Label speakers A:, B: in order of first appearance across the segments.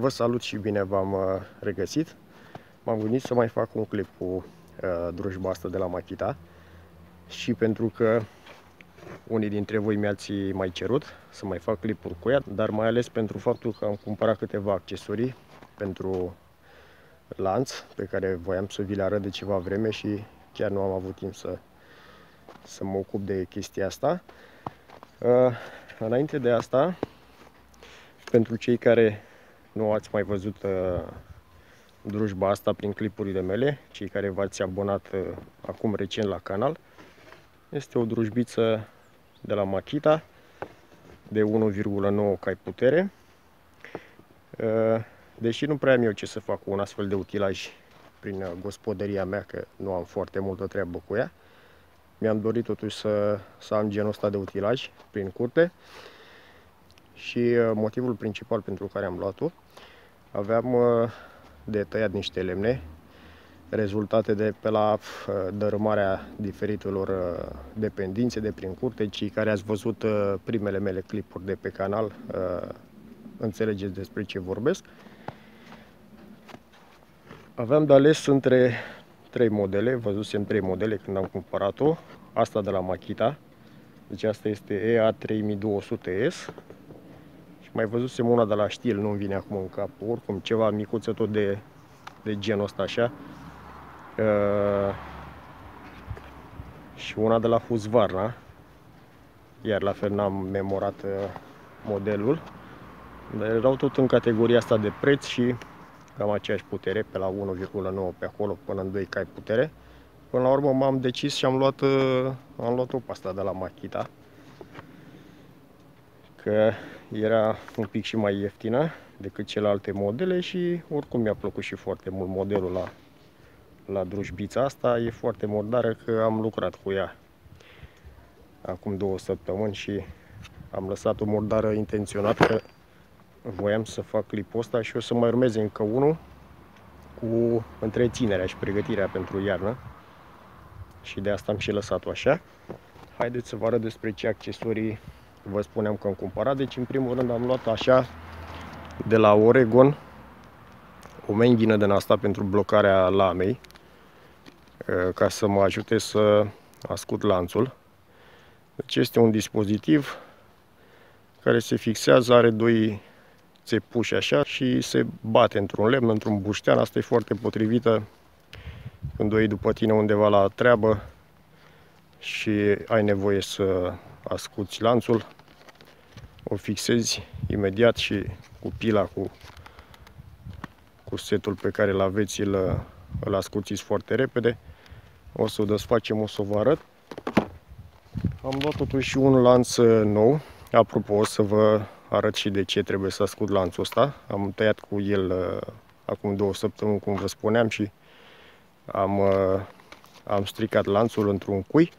A: Vă salut și bine v-am uh, regăsit. M-am gândit să mai fac un clip cu uh, drujba asta de la Makita și pentru că unii dintre voi mi-ați mai cerut să mai fac clipuri cu ea, dar mai ales pentru faptul că am cumpărat câteva accesorii pentru lanț pe care voiam să vi le arăt de ceva vreme și chiar nu am avut timp să, să mă ocup de chestia asta. Uh, înainte de asta, pentru cei care nu ați mai văzut uh, drujba asta prin clipurile mele, cei care v-ați abonat uh, acum recent la canal, este o drujbiță de la Makita de 1,9 cai putere. Uh, deși nu prea am eu ce să fac cu un astfel de utilaj prin uh, gospodăria mea, că nu am foarte multă treabă cu ea, mi-am dorit totuși să, să am genul ăsta de utilaj prin curte și uh, motivul principal pentru care am luat-o aveam uh, de tăiat niște lemne rezultate de pe la uh, dărâmarea diferitelor dependințe de prin curte. Cei care ați văzut primele mele clipuri de pe canal înțelegeți despre ce vorbesc. Aveam de ales între trei modele, văzusem trei modele când am cumpărat-o. Asta de la Makita, deci asta este EA3200S, și mai văzusem una de la Stil, nu-mi vine acum în cap, oricum ceva micuță tot de, de genul ăsta așa. Uh, și una de la Husqvarna, iar la fel n-am memorat uh, modelul. Dar erau tot în categoria asta de preț și cam aceeași putere, pe la 1,9 pe acolo până în 2 cai putere. Până la urmă m-am decis și am luat, uh, am luat-o pe asta de la Makita că era un pic și mai ieftină decât celelalte modele și oricum mi-a plăcut și foarte mult modelul la, la drujbița asta. E foarte mordară că am lucrat cu ea acum două săptămâni și am lăsat-o mordară intenționat că voiam să fac clipul ăsta și o să mai urmeze încă unul cu întreținerea și pregătirea pentru iarnă și de asta am și lăsat-o așa. Haideți să vă arăt despre ce accesorii vă spuneam că am cumpărat. Deci, în primul rând, am luat așa de la Oregon o menghină de asta pentru blocarea lamei ca să mă ajute să ascult lanțul. Deci este un dispozitiv care se fixează, are doi țepuși așa și se bate într-un lemn, într-un buștean. Asta e foarte potrivită când o iei după tine undeva la treabă și ai nevoie să ascuți lanțul o fixezi imediat și cu pila, cu, cu setul pe care îl aveți, îl, îl ascuțiți foarte repede. O să o desfacem, o să vă arăt. Am luat totuși un lanț nou. Apropo, o să vă arăt și de ce trebuie să ascult lanțul ăsta. Am tăiat cu el uh, acum două săptămâni, cum vă spuneam, și am, uh, am stricat lanțul într-un cui.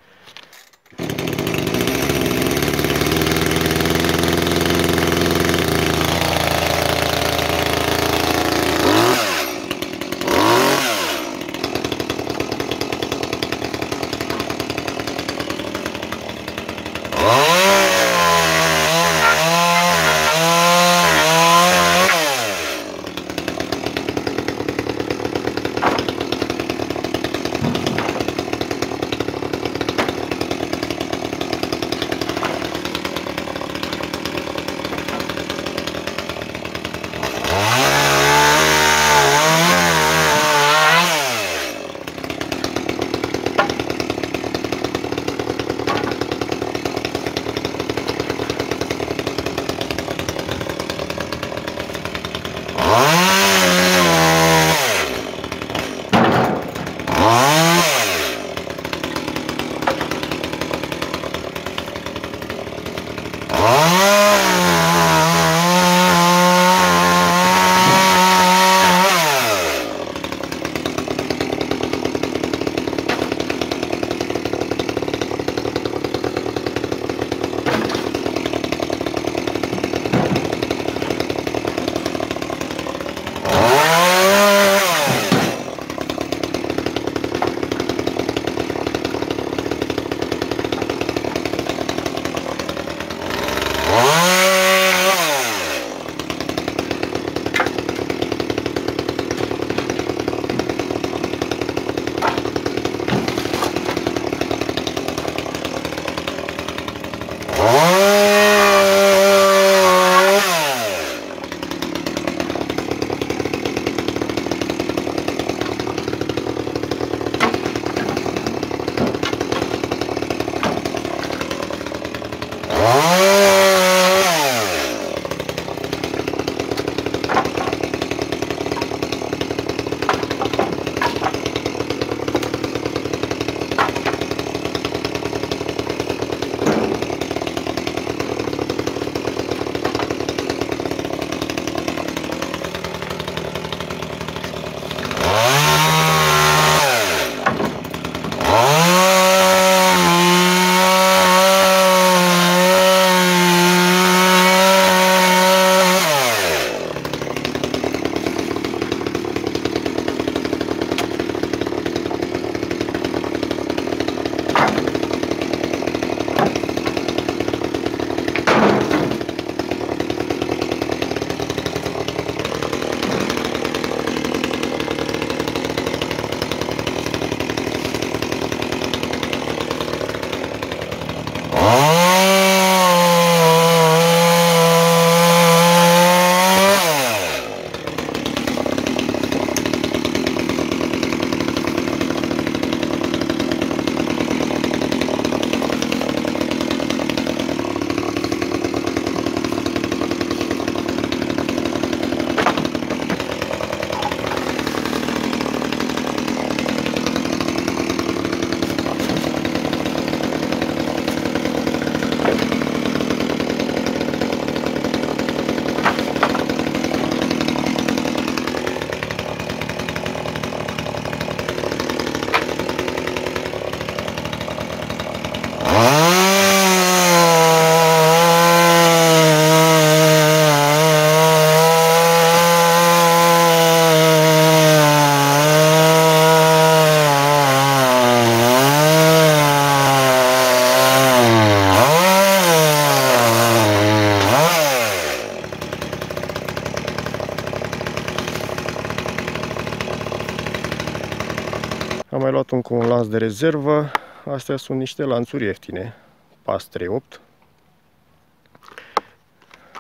A: Am mai luat încă un lanț de rezervă. Astea sunt niște lanțuri ieftine. PAS 38.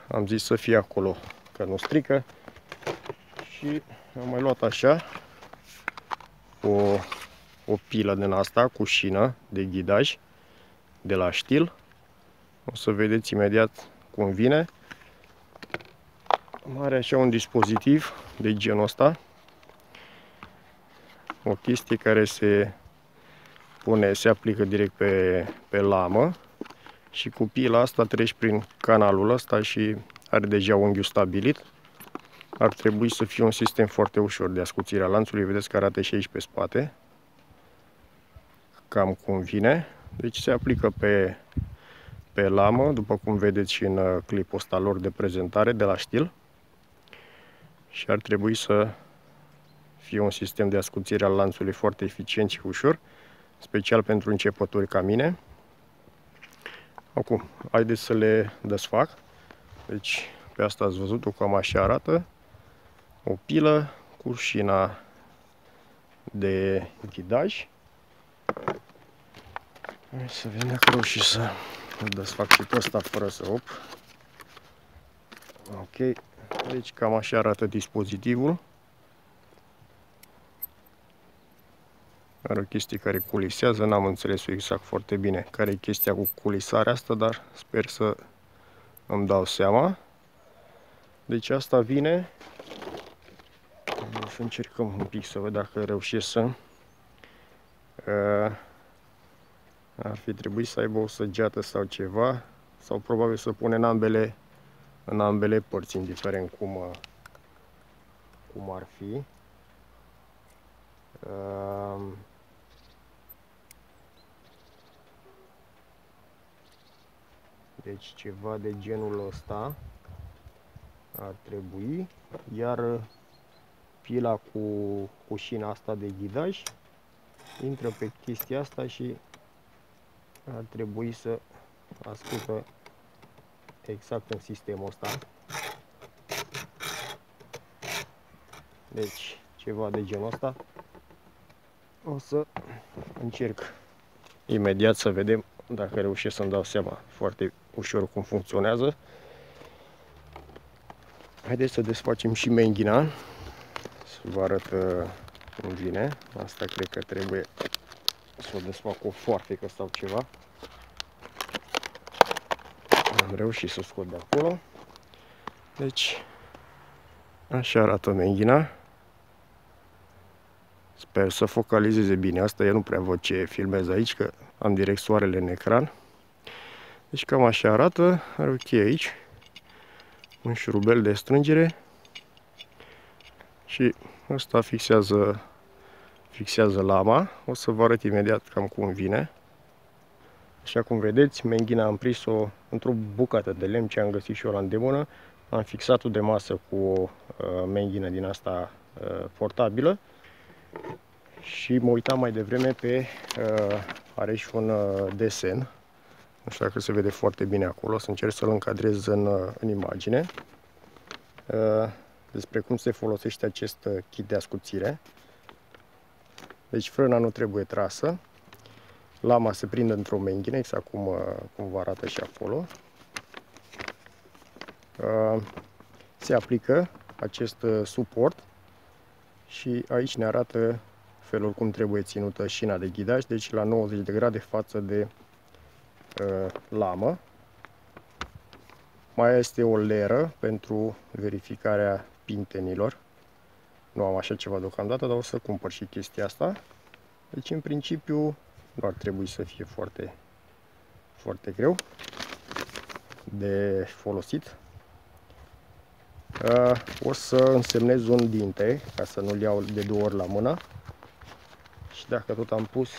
A: Am zis să fie acolo, că nu strică. Și am mai luat așa o, o pilă din asta cu șină de ghidaj de la Stil. O să vedeți imediat cum vine. Are așa un dispozitiv de genul ăsta. O chestie care se pune, se aplică direct pe, pe lamă și cu pila asta treci prin canalul ăsta și are deja unghiul stabilit. Ar trebui să fie un sistem foarte ușor de ascuțire a lanțului. Vedeți că arată și aici pe spate. Cam cum vine. Deci se aplică pe, pe lamă, după cum vedeți și în uh, clipul ăsta lor de prezentare de la stil. Și ar trebui să fie un sistem de ascuțire al lanțului foarte eficient și ușor, special pentru începători ca mine. Acum, haideți să le desfac. Deci, pe asta ați văzut-o, cam așa arată. O pilă cu șina de ghidaj. Hai să vedem dacă reuși să desfac și pe ăsta fără să op. Ok, deci cam așa arată dispozitivul. Are o chestie care culisează, n-am înțeles exact foarte bine care e chestia cu culisarea asta, dar sper să îmi dau seama. Deci asta vine. Să încercăm un pic să văd dacă reușesc să... Uh, ar fi trebuit să aibă o săgeată sau ceva, sau probabil să pune în ambele, în ambele părți, indiferent cum, uh, cum ar fi. Uh, Deci ceva de genul ăsta ar trebui. Iar pila cu, cu șina asta de ghidaj intră pe chestia asta și ar trebui să ascultă exact în sistemul ăsta. Deci ceva de genul ăsta. O să încerc imediat să vedem dacă reușesc să-mi dau seama foarte ușor cum funcționează. Haideți să desfacem și menghina. Să vă arăt uh, cum vine. Asta cred că trebuie să o desfac cu o foarfecă sau ceva. Am reușit să o scot de acolo. Deci, așa arată menghina. Sper să focalizeze bine asta. Eu nu prea văd ce filmez aici, că am direct soarele în ecran. Deci cam așa arată. Are o cheie aici. Un șurubel de strângere. Și asta fixează, fixează lama. O să vă arăt imediat cam cum vine. Așa cum vedeți, menghina am prins-o într-o bucată de lemn ce am găsit și eu la îndemână. Am fixat-o de masă cu o uh, menghină din asta uh, portabilă. Și mă uitam mai devreme pe, uh, are și un uh, desen nu știu dacă se vede foarte bine acolo, o să încerc să-l încadrez în, în imagine. Uh, despre cum se folosește acest uh, kit de ascuțire. Deci frâna nu trebuie trasă. Lama se prinde într-o menghină, exact cum, uh, cum vă arată și acolo. Se aplică acest suport și aici ne arată felul cum trebuie ținută șina de ghidaj, deci la 90 de grade față de Uh, lamă. Mai este o leră pentru verificarea pintenilor. Nu am așa ceva deocamdată, dar o să cumpăr și chestia asta. Deci, în principiu, nu ar trebui să fie foarte, foarte greu de folosit. Uh, o să însemnez un dinte, ca să nu-l iau de două ori la mână. Și dacă tot am pus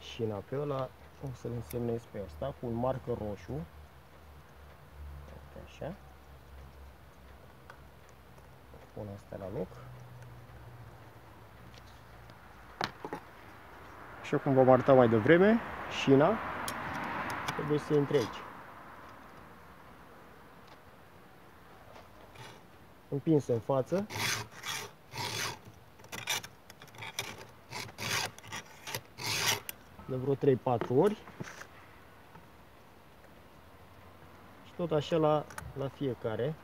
A: șina pe ăla, o să-l însemnez pe asta cu un marker roșu. Uite așa. Pun asta la loc. Așa cum v-am arătat mai devreme, șina trebuie să intre aici. Împins în față. De vreo 3-4 ori. Și tot așa la, la fiecare.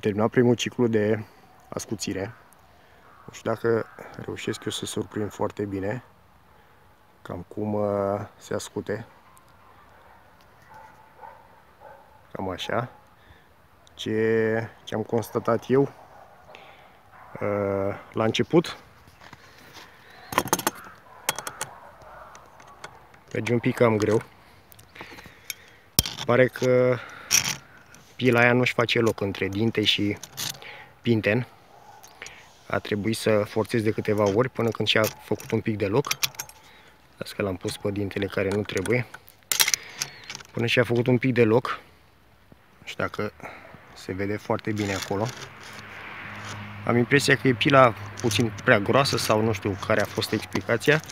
A: Terminat primul ciclu de ascuțire. Nu știu dacă reușesc eu să surprind foarte bine cam cum uh, se ascute. Cam așa. Ce, ce am constatat eu uh, la început merge un pic cam greu. Pare că pila aia nu-și face loc între dinte și pinten. A trebuit să forțez de câteva ori până când și-a făcut un pic de loc. Las că l-am pus pe dintele care nu trebuie. Până și-a făcut un pic de loc. Nu știu dacă se vede foarte bine acolo. Am impresia că e pila puțin prea groasă sau nu știu care a fost explicația.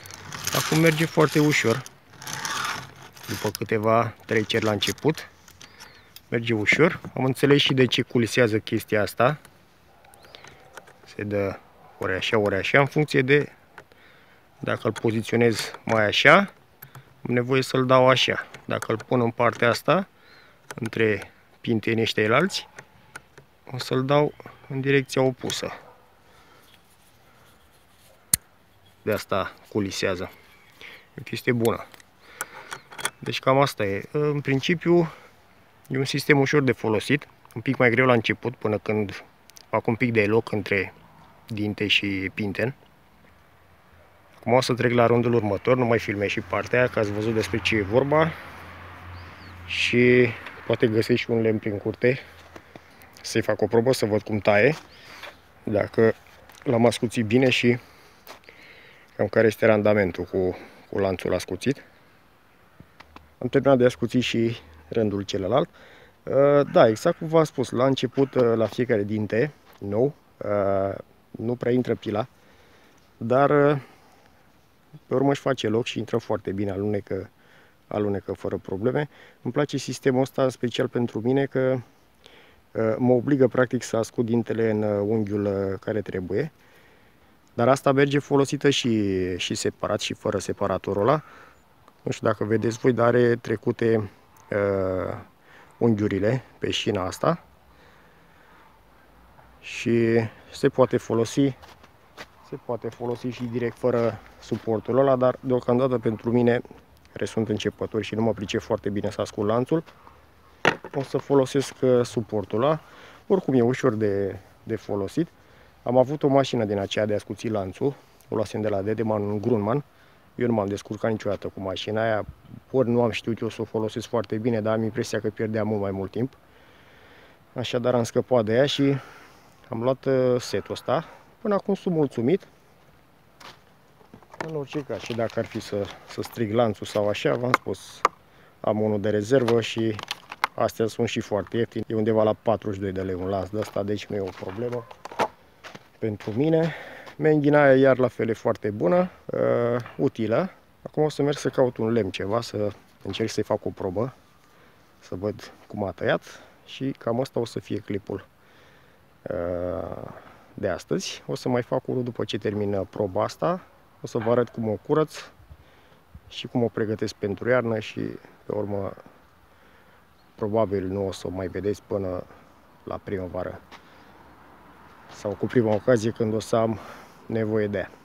A: Acum merge foarte ușor. După câteva treceri la început merge ușor. Am înțeles și de ce culisează chestia asta. Se dă ori așa, ori așa, în funcție de dacă îl poziționez mai așa, am nevoie să-l dau așa. Dacă îl pun în partea asta, între pintenii ăștia alți, o să-l dau în direcția opusă. De asta culisează. E o chestie bună. Deci cam asta e. În principiu, E un sistem ușor de folosit, un pic mai greu la început, până când fac un pic de loc între dinte și pinten. Acum o să trec la rândul următor, nu mai filmez și partea aia, că ați văzut despre ce e vorba. Și poate găsesc și un lemn prin curte, să-i fac o probă, să văd cum taie, dacă l-am ascuțit bine și cam care este randamentul cu, cu lanțul ascuțit. Am terminat de ascuțit și rândul celălalt. Uh, da, exact cum v-am spus, la început, uh, la fiecare dinte nou, uh, nu prea intră pila, dar pe urmă își face loc și intră foarte bine, alunecă, alunecă fără probleme. Îmi place sistemul ăsta, în special pentru mine, că mă obligă practic să ascult dintele în unghiul care trebuie. Dar asta merge folosită și, și separat și fără separatorul ăla. Nu știu dacă vedeți voi, dar are trecute uh, unghiurile pe șina asta și se poate folosi se poate folosi și direct fără suportul ăla, dar deocamdată pentru mine, care sunt începători și nu mă pricep foarte bine să ascult lanțul, o să folosesc uh, suportul ăla. Oricum e ușor de, de folosit. Am avut o mașină din aceea de ascuțit lanțul, o luasem de la Dedeman, un Grunman, eu nu m-am descurcat niciodată cu mașina aia, ori nu am știut eu să o folosesc foarte bine, dar am impresia că pierdeam mult mai mult timp. Așadar am scăpat de ea și am luat uh, setul ăsta. Până acum sunt mulțumit. În orice caz, și dacă ar fi să, să strig lanțul sau așa, v-am spus, am unul de rezervă și astea sunt și foarte ieftine. E undeva la 42 de lei un lanț de asta, deci nu e o problemă pentru mine. Menghina iar la fel e foarte bună, uh, utilă. Acum o să merg să caut un lemn ceva, să încerc să-i fac o probă, să văd cum a tăiat și cam asta o să fie clipul uh, de astăzi. O să mai fac unul după ce termin proba asta, o să vă arăt cum o curăț și cum o pregătesc pentru iarnă și pe urmă probabil nu o să o mai vedeți până la primăvară sau cu prima ocazie când o să am nevoie de ea.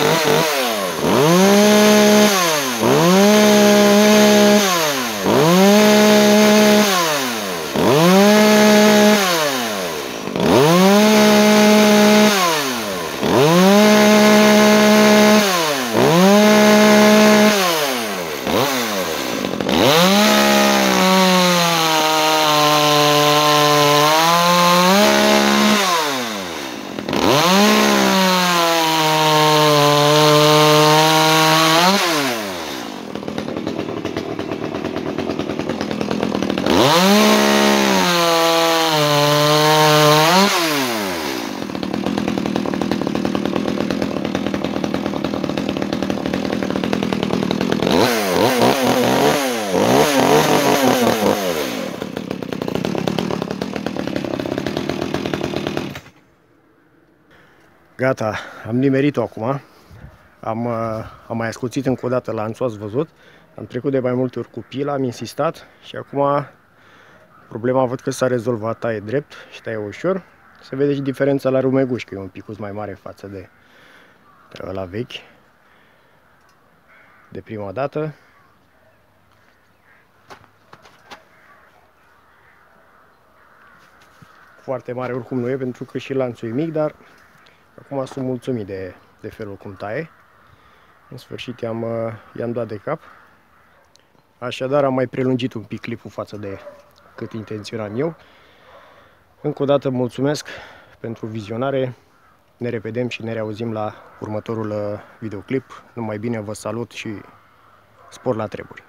A: Música Gata, am nimerit-o acum. Am, uh, am mai ascuțit încă o dată lanțul, ați văzut. Am trecut de mai multe ori cu pila, am insistat și acum problema văd că s-a rezolvat, taie drept și taie ușor. Se vede și diferența la rumeguș, că e un pic mai mare față de la vechi. De prima dată. Foarte mare oricum nu e, pentru că și lanțul e mic, dar Acum sunt mulțumit de, de felul cum taie. În sfârșit i-am uh, i-am dat de cap. Așadar am mai prelungit un pic clipul față de cât intenționam eu. Încă o dată mulțumesc pentru vizionare. Ne revedem și ne reauzim la următorul uh, videoclip. Numai bine, vă salut și spor la treburi.